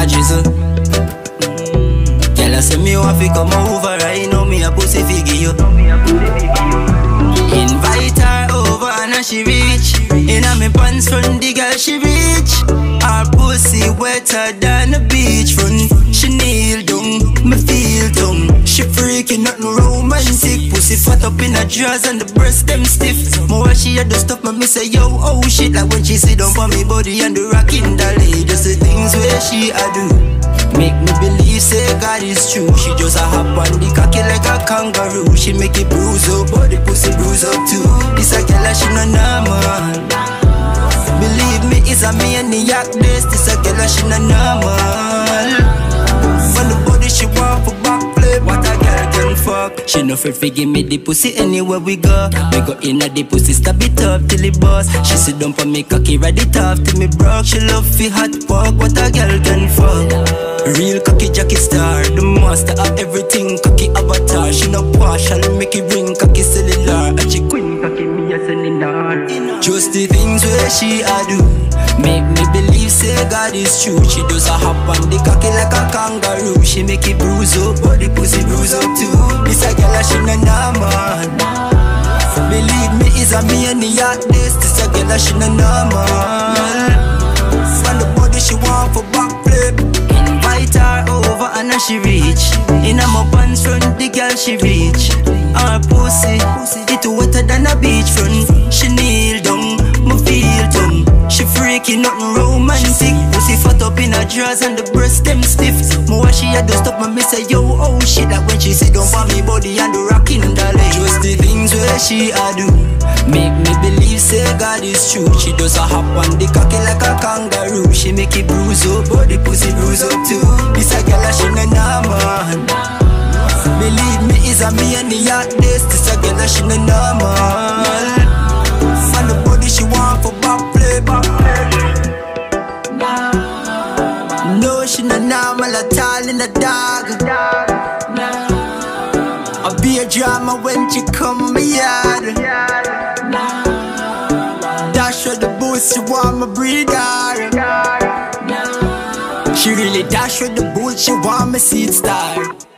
a Drizl. Girl, I say me want fi come over right now, me a pussy figure you. Invite her over and she reach. Inna me pants front, the girl she reach. Her pussy wetter than the beach front. She kneel down, me feel dumb. She freaking nothing romantic. Pussy fat up in her drawers and the breast them stiff. More she had the stuff, me say yo oh shit. Like when she sit down for me body and the rocking dolly. Things where she a do. Make me believe, say God is true. She just a hop on the cocky like a kangaroo. She make it bruise up, but the pussy bruise up too. This a girl, she no normal. Believe me, it's a maniac. This, this a girl, she no normal. She no afraid fi give me the pussy anywhere we go. We go in at the pussy, stab it up till it bust. She sit down for me cocky, ride it off till me broke. She love fi hot fuck, what a girl can fuck. Real cocky Jackie star, the master of everything. Cocky avatar, she no partial, make it ring. Cocky cellular, and she queen cocky me a seminar. Just the things where she a do, make me say God is true. She does a hop on the cocky like a kangaroo. She make it bruise up, but the pussy bruise up too. This a girl, and she no normal. Believe me, it's a maniac. This, this a girl, and she no normal. When the body she want for backflip. Invite her over and then she reach. In a my pants front, the girl she reach. Her pussy, it wetter than a beach front. She kneel down, me feel dumb. She freaky, nothing romantic. Pussy fat up in her drawers and the breast them stiff. More she had to stop me, me say yo oh shit. That when she sit down for me body and the rocking dolly. Just the things where she a do. Make me believe say God is true. She does a hop on the cocky like a kangaroo. She make it bruise up, but the pussy bruise up too. This a girl and she no normal. Believe me, it's a maniac. This, this a girl and she no normal. And No, she no normal at all in the dog. I be a drama when she come me yard. Dash her the boost, she want my breeder. She really dash her the boot, she want me seed star.